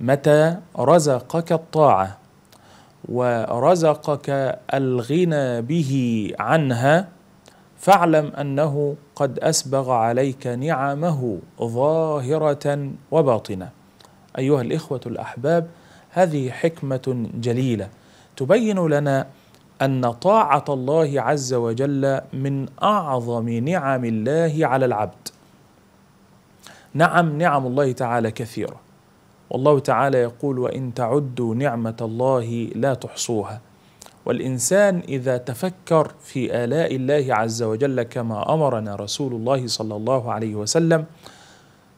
متى رزقك الطاعة ورزقك الغنى به عنها فاعلم أنه قد أسبغ عليك نعمه ظاهرة وباطنة. أيها الإخوة الأحباب هذه حكمة جليلة تبين لنا أن طاعة الله عز وجل من أعظم نعم الله على العبد. نعم نعم الله تعالى كثيرة. والله تعالى يقول وإن تعدوا نعمة الله لا تحصوها. والإنسان إذا تفكر في آلاء الله عز وجل كما أمرنا رسول الله صلى الله عليه وسلم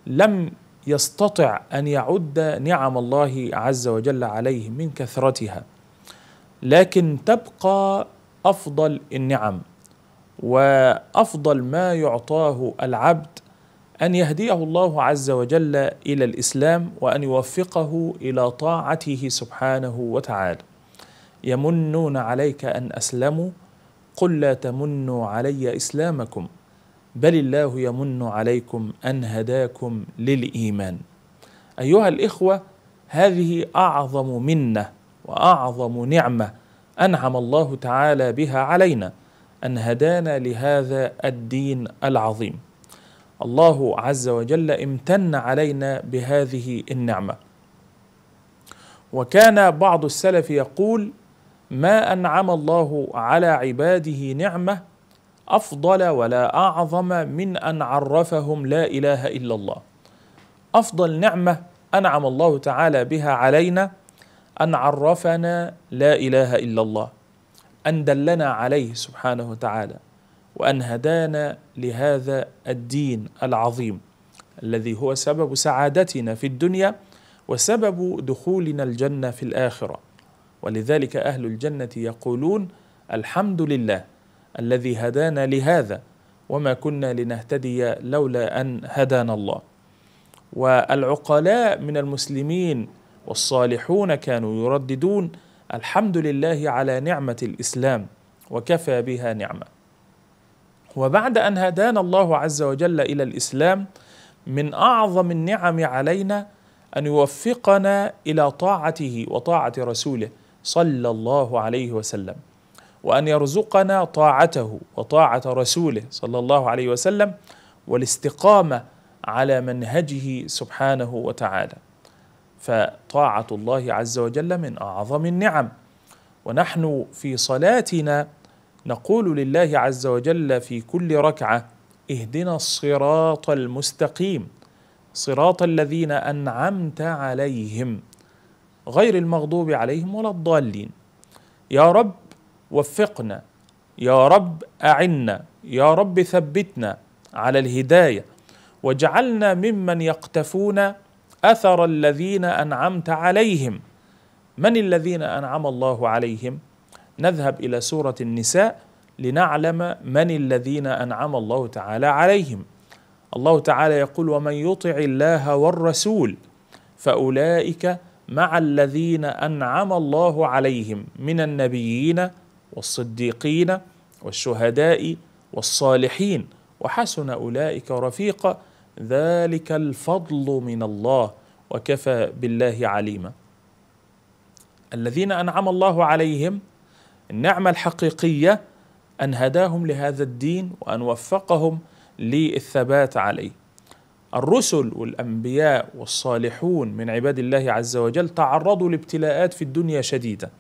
لم يستطع أن يعد نعم الله عز وجل عليه من كثرتها. لكن تبقى أفضل النعم وأفضل ما يعطاه العبد أن يهديه الله عز وجل إلى الإسلام وأن يوفقه إلى طاعته سبحانه وتعالى. يمنون عليك أن أسلموا قل لا تمنوا علي إسلامكم بل الله يمن عليكم أن هداكم للإيمان. أيها الإخوة هذه أعظم منة وأعظم نعمة أنعم الله تعالى بها علينا أن هدانا لهذا الدين العظيم. الله عز وجل امتن علينا بهذه النعمة. وكان بعض السلف يقول ما أنعم الله على عباده نعمة أفضل ولا أعظم من أن عرفهم لا إله إلا الله؟ أفضل نعمة أنعم الله تعالى بها علينا أن عرفنا لا إله إلا الله أن دلنا عليه سبحانه وتعالى. وأن هدانا لهذا الدين العظيم الذي هو سبب سعادتنا في الدنيا وسبب دخولنا الجنة في الآخرة. ولذلك أهل الجنة يقولون الحمد لله الذي هدانا لهذا وما كنا لنهتدي لولا أن هدانا الله. والعقلاء من المسلمين والصالحون كانوا يرددون الحمد لله على نعمة الإسلام وكفى بها نعمة. وبعد أن هدانا الله عز وجل إلى الإسلام من أعظم النعم علينا أن يوفقنا إلى طاعته وطاعة رسوله صلى الله عليه وسلم وأن يرزقنا طاعته وطاعة رسوله صلى الله عليه وسلم والاستقامة على منهجه سبحانه وتعالى. فطاعة الله عز وجل من أعظم النعم. ونحن في صلاتنا نقول لله عز وجل في كل ركعة اهدنا الصراط المستقيم صراط الذين أنعمت عليهم غير المغضوب عليهم ولا الضالين. يا رب وفقنا يا رب أعنا يا رب ثبتنا على الهداية واجعلنا ممن يقتفون أثر الذين أنعمت عليهم. من الذين أنعم الله عليهم؟ نذهب إلى سورة النساء لنعلم من الذين أنعم الله تعالى عليهم. الله تعالى يقول ومن يطع الله والرسول فأولئك مع الذين أنعم الله عليهم من النبيين والصديقين والشهداء والصالحين وحسن أولئك رفيقا. ذلك الفضل من الله وكفى بالله عليما. الذين أنعم الله عليهم النعمة الحقيقية أن هداهم لهذا الدين وأن وفقهم للثبات عليه. الرسل والأنبياء والصالحون من عباد الله عز وجل تعرضوا لابتلاءات في الدنيا شديده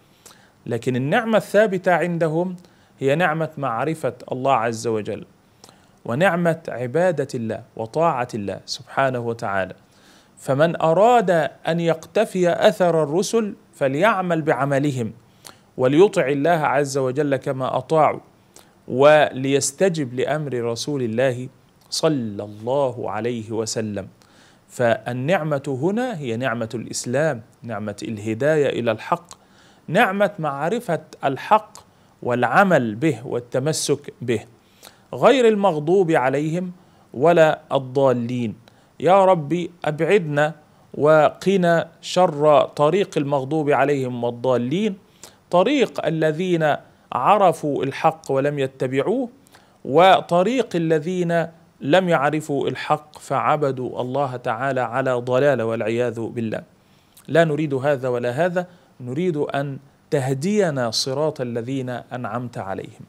لكن النعمة الثابتة عندهم هي نعمة معرفة الله عز وجل ونعمة عبادة الله وطاعة الله سبحانه وتعالى. فمن أراد أن يقتفي أثر الرسل فليعمل بعملهم. وليطع الله عز وجل كما أطاعوا وليستجب لأمر رسول الله صلى الله عليه وسلم. فالنعمة هنا هي نعمة الإسلام نعمة الهداية إلى الحق نعمة معرفة الحق والعمل به والتمسك به. غير المغضوب عليهم ولا الضالين. يا ربي أبعدنا وقنا شر طريق المغضوب عليهم والضالين طريق الذين عرفوا الحق ولم يتبعوه وطريق الذين لم يعرفوا الحق فعبدوا الله تعالى على ضلاله والعياذ بالله. لا نريد هذا ولا هذا نريد أن تهدينا صراط الذين أنعمت عليهم.